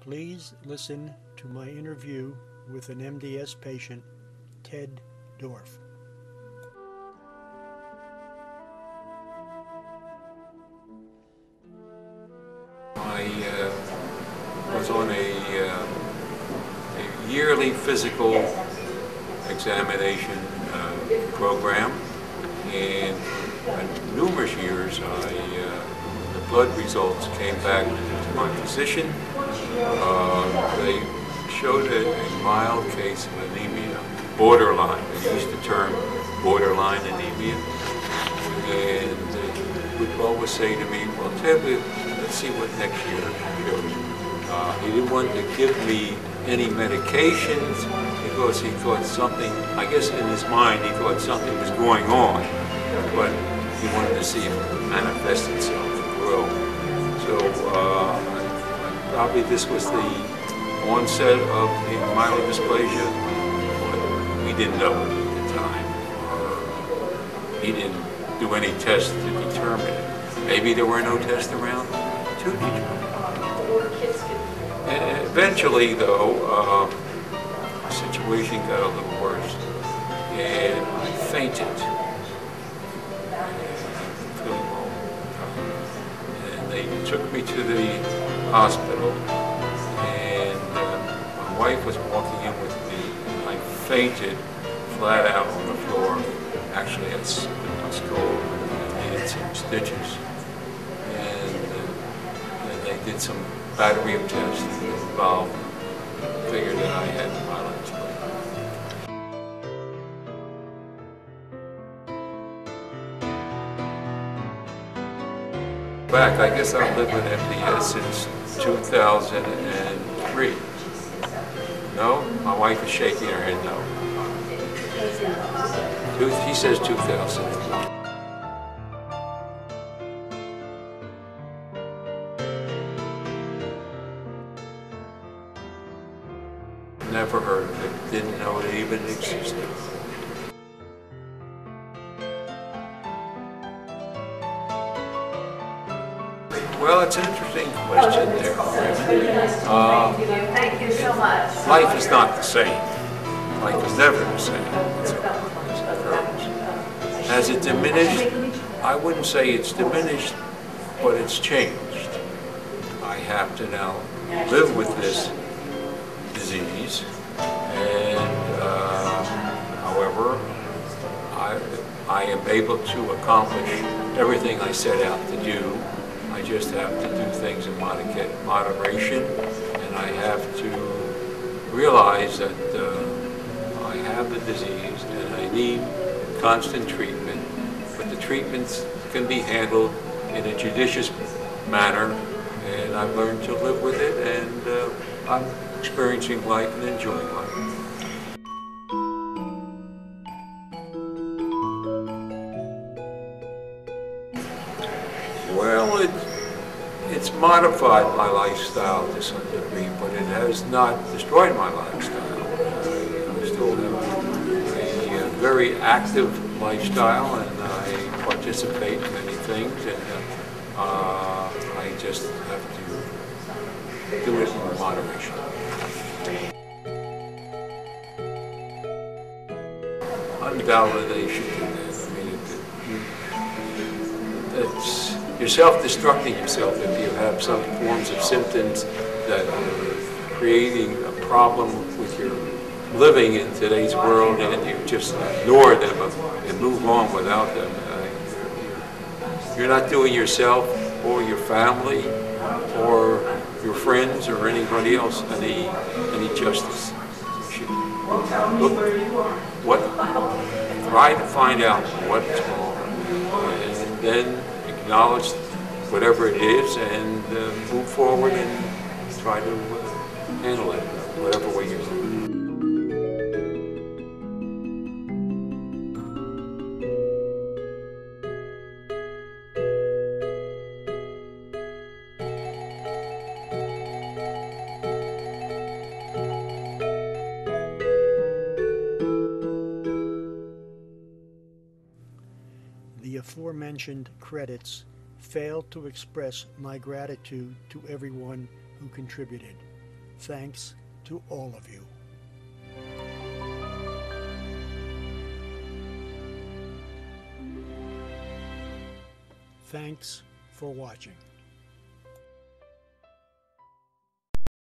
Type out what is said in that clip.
Please listen to my interview with an MDS patient, Ted Dorff. I uh, was on a, uh, a yearly physical examination uh, program, and for numerous years, I, uh, the blood results came back to my physician. Uh, they showed a, a mild case of anemia, borderline. They used the term borderline anemia, and uh, would always say to me, "Well, Ted, let's see what next year shows." Uh, he didn't want to give me any medications because he thought something, I guess in his mind, he thought something was going on, but he wanted to see if it manifest itself probably this was the onset of the myelodysplasia, we didn't know it at the time. He didn't do any tests to determine it. Maybe there were no tests around to determine it. Eventually, though, uh, the situation got a little worse, and I fainted. And they took me to the hospital, and uh, my wife was walking in with me, and I fainted flat out on the floor. Actually, had s- my skull and needed some stitches. And uh, and they did some battery of tests involved, figured that I had myelodysplasia. Back, I guess I've lived with MDS since 2003. No? My wife is shaking her head no. She says 2001. Never heard of it, didn't know it even existed. Well, it's an interesting question there. Uh, Thank you so much. life is not the same. Life is never the same. Has it diminished? I wouldn't say it's diminished, but it's changed. I have to now live with this disease, and uh, however, I, I am able to accomplish everything I set out to do. Moderation, and I have to realize that uh, I have the disease and I need constant treatment, but the treatments can be handled in a judicious manner, and I've learned to live with it, and uh, I'm experiencing life and enjoying life. Well, it, it's modified my lifestyle to some degree, but it has not destroyed my lifestyle. I still have a, uh very active lifestyle, and I participate in many things, and uh, I just have to do it in moderation. Undoubtedly, they should you're self-destructing yourself if you have some forms of symptoms that are creating a problem with your living in today's world and you just ignore them and move on without them. You're- You're not doing yourself or your family or your friends or anybody else any, any justice. Look what, try to find out what's wrong, and then acknowledge whatever it is, and uh, move forward and try to uh, handle it, whatever way you aforementioned credits fail to express my gratitude to everyone who contributed. Thanks to all of you. Thanks for watching.